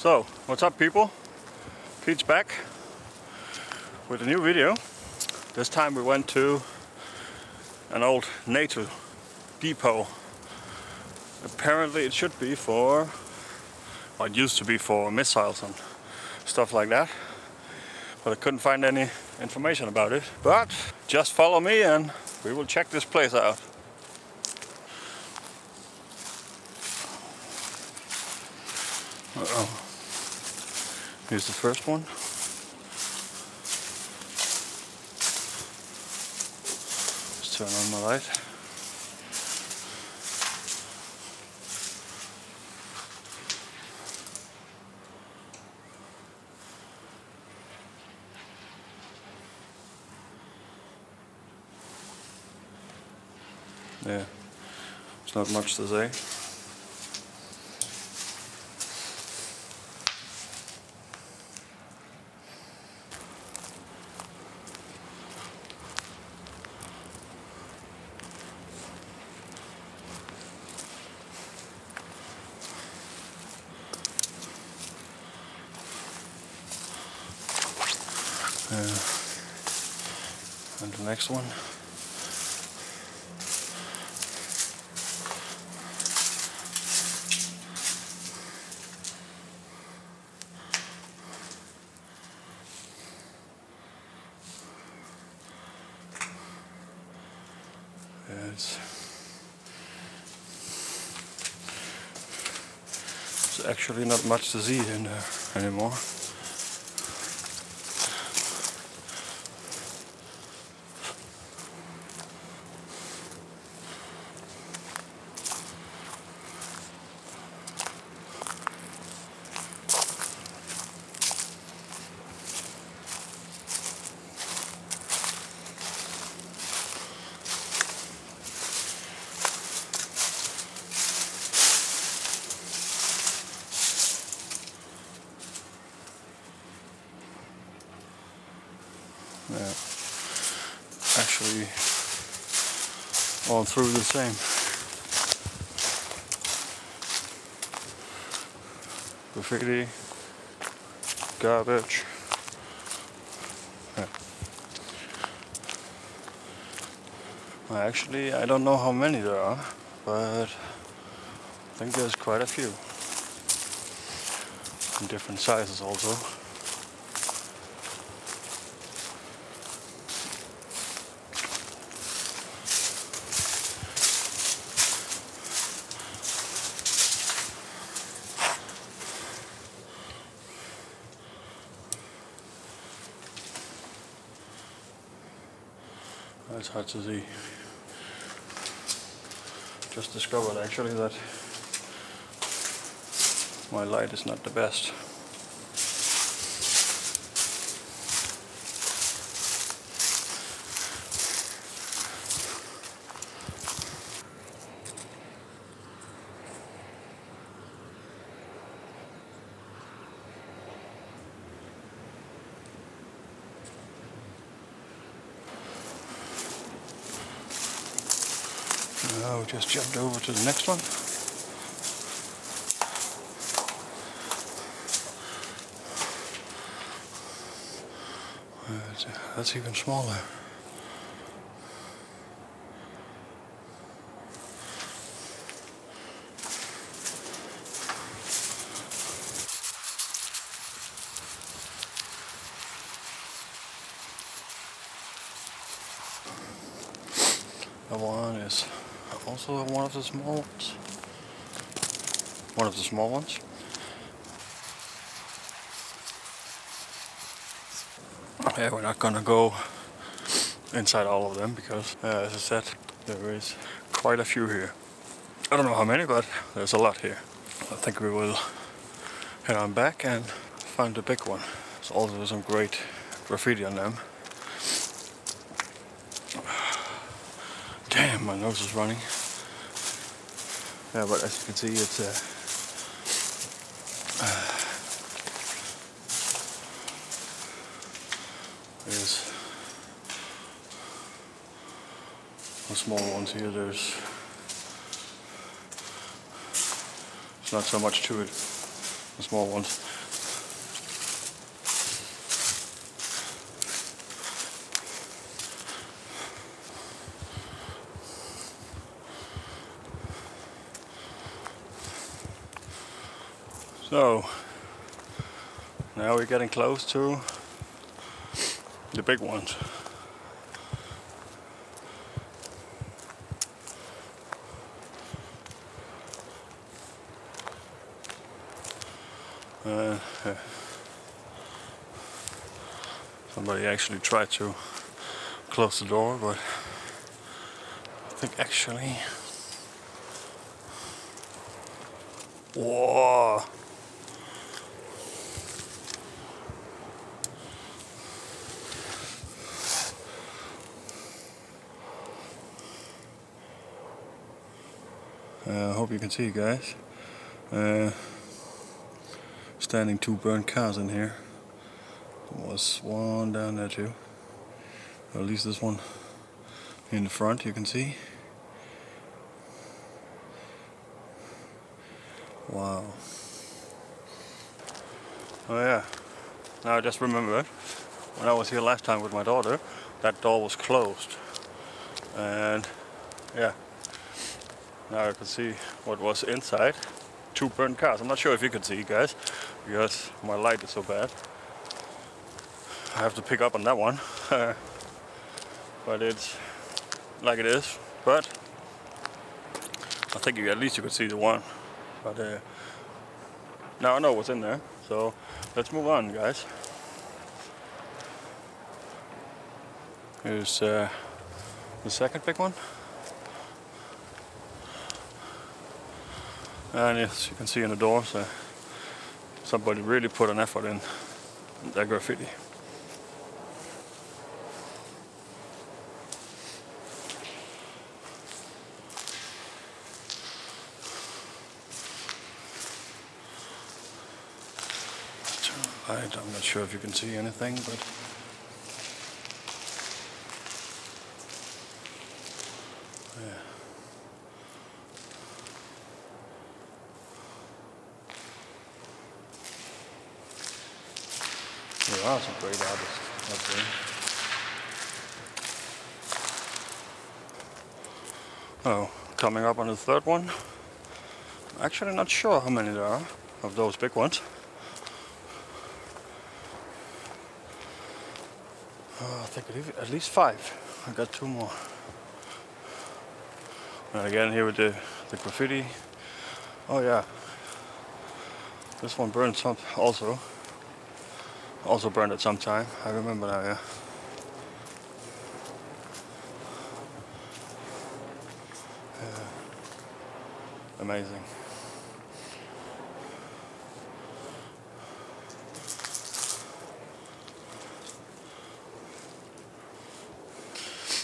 So, what's up people? Pete's back with a new video. This time we went to an old NATO depot. Apparently it should be for, or it used to be for missiles and stuff like that. But I couldn't find any information about it. But just follow me and we will check this place out. Here's the first one. Let's turn on my light. Yeah, there's not much to say. The next one. It's, it's actually not much to see in there anymore. Yeah. Actually, all through the same. Graffiti, garbage. Well, actually, I don't know how many there are, but I think there's quite a few. In different sizes also. Hard. Just discovered actually that my light is not the best. We just jumped over to the next one. That's even smaller. That one is also one of the small ones. One of the small ones. Yeah, we're not gonna go inside all of them because, uh, as I said, there is quite a few here. I don't know how many, but there's a lot here. I think we will head on back and find the big one. There's also some great graffiti on them. Damn, my nose is running. Yeah, but as you can see, it's a. Uh, there's the small ones here. There's there's not so much to it. the small ones. So now we're getting close to the big ones. Uh, somebody actually tried to close the door, but I think actually. Whoa! I uh, hope you can see guys. Uh, standing two burnt cars in here. Was one down there too. At least this one in the front you can see. Wow. Oh yeah. Now I just remembered when I was here last time with my daughter that door was closed. And yeah, now I can see what was inside. Two burnt cars. I'm not sure if you can see, guys, because my light is so bad. I have to pick up on that one. but it's like it is. But I think you, at least you could see the one. But uh, now I know what's in there. So let's move on, guys. Here's uh, the second big one. And as you can see in the doors, uh, somebody really put an effort in that graffiti. I'm not sure if you can see anything, but Are some great artists up there. Oh, coming up on the third one. Actually not sure how many there are of those big ones. Oh, I think at least five. I got two more. And again here with the, the graffiti. Oh yeah. This one burned some also also burned at some time. I remember that, yeah. yeah. Amazing.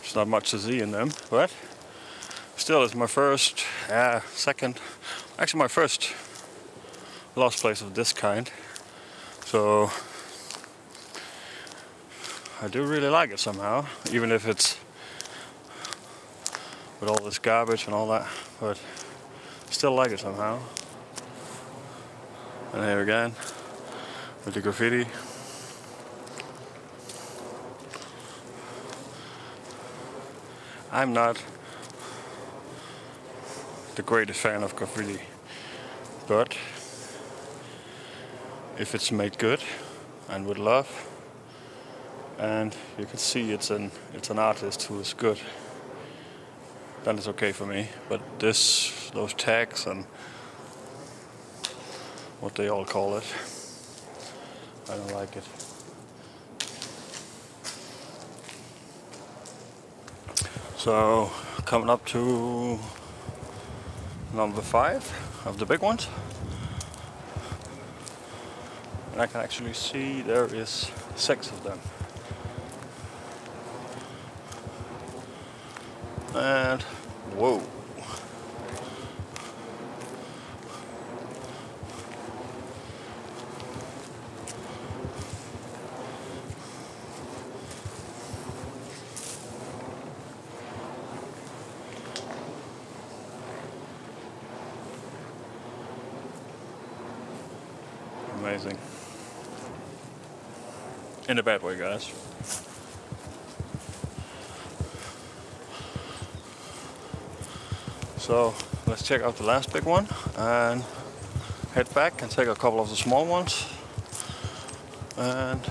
There's not much to see in them, but still it's my first, uh, second, actually my first lost place of this kind. So I do really like it somehow, even if it's with all this garbage and all that, but still like it somehow. And here again, with the graffiti. I'm not the greatest fan of graffiti, but if it's made good and with love, and you can see it's an it's an artist who is good. Then it's okay for me but this those tags and what they all call it I don't like it. So coming up to number five of the big ones. And I can actually see there is six of them and whoa. Amazing. In a bad way, guys. So let's check out the last big one and head back and take a couple of the small ones. And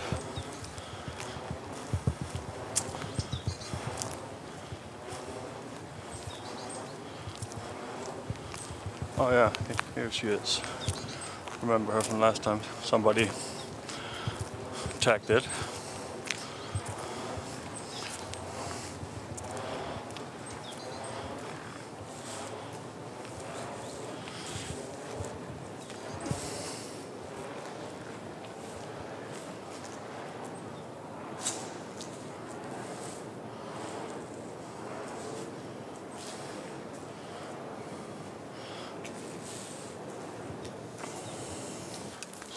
Oh yeah, here she is. Remember her from last time. Somebody tagged it.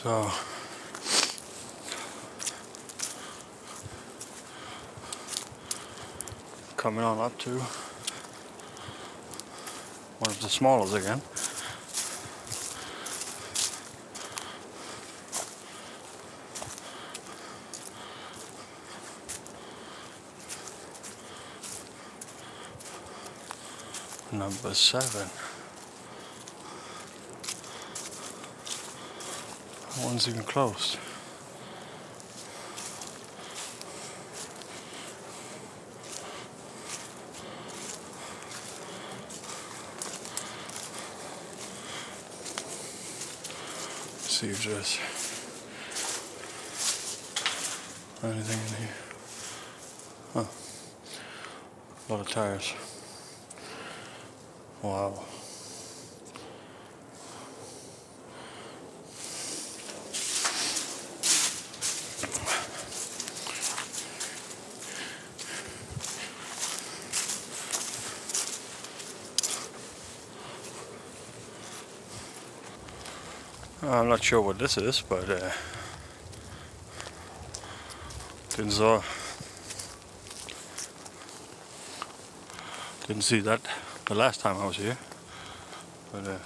So coming on up to one of the smallest again. Number seven. One's even closed. see if there's anything in here. Huh. A lot of tires. Wow. I'm not sure what this is, but uh, didn't saw didn't see that the last time I was here, but. Uh,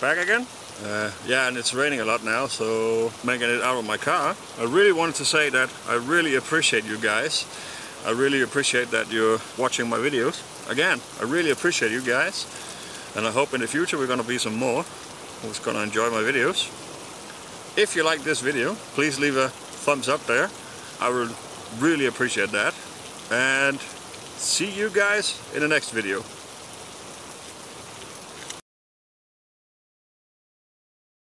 back again. Uh, yeah, and it's raining a lot now, so making it out of my car. I really wanted to say that I really appreciate you guys. I really appreciate that you're watching my videos. Again, I really appreciate you guys. And I hope in the future we're going to be some more who's going to enjoy my videos. If you like this video, please leave a thumbs up there. I would really appreciate that. And see you guys in the next video.